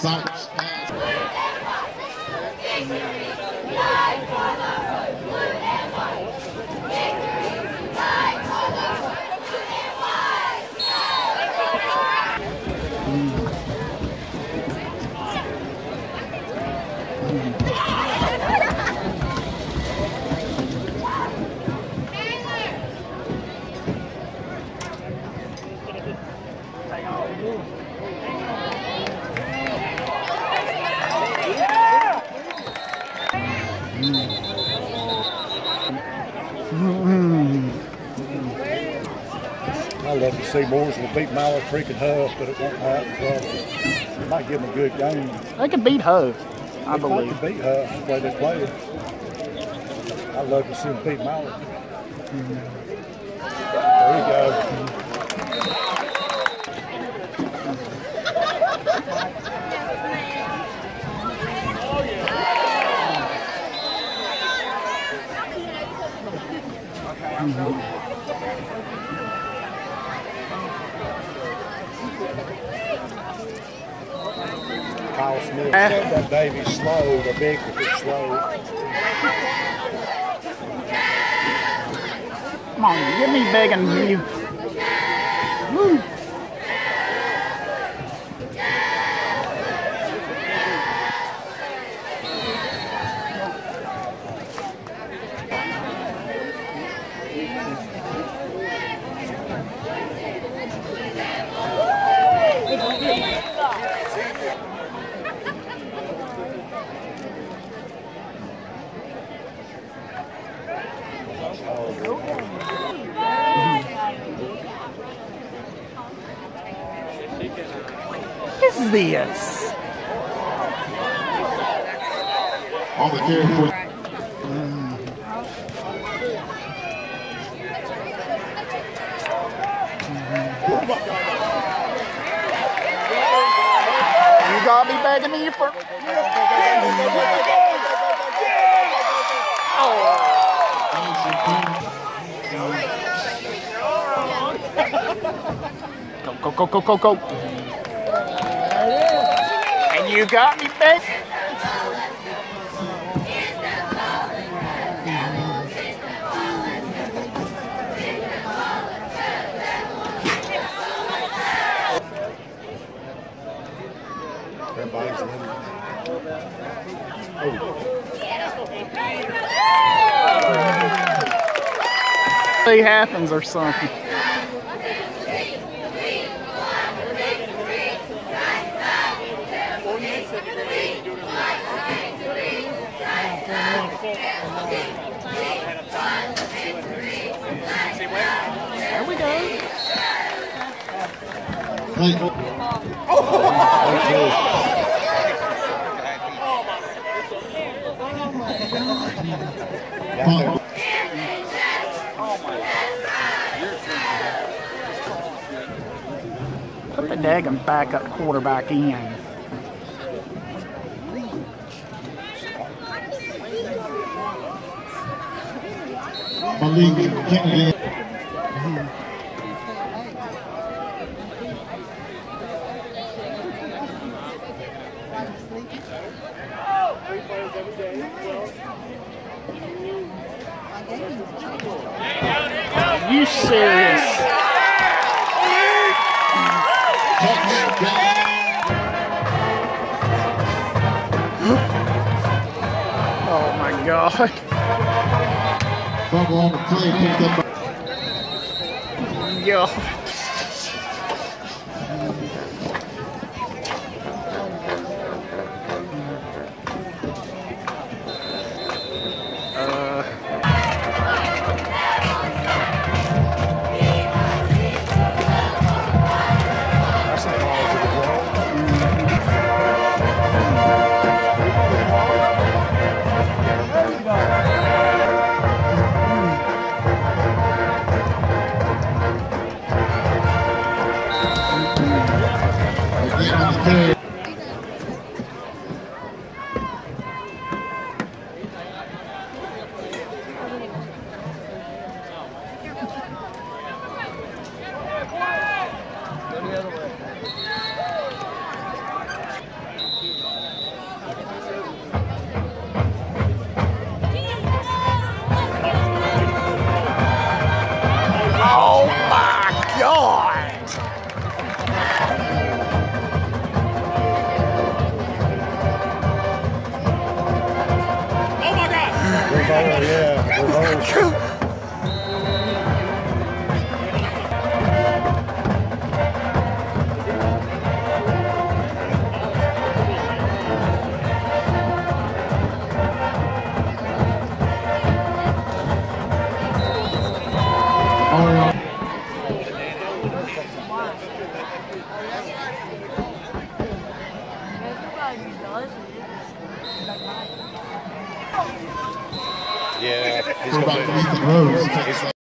Sykes love to see boys will beat Mallard Creek and Huff, but it won't happen probably. It might give them a good game. They can beat Ho, I believe. They believe. might beat Huff the way they play. I love to see them beat Mallard. There you go. Kyle Smith eh. said that Davy's slow, the big is slow. Come on, get me begging you. Is this? on the carry for mm-hmm. You gotta be begging me for. Go, go, go, go, go, go. You got me. Everybody's happens or something. There we go. Put the daggum backup quarterback in. Malik Kennedy. Are you serious? Oh my god. Fumble on the play picked up Yo. Oh, yeah, Yeah, he's Quarterback gonna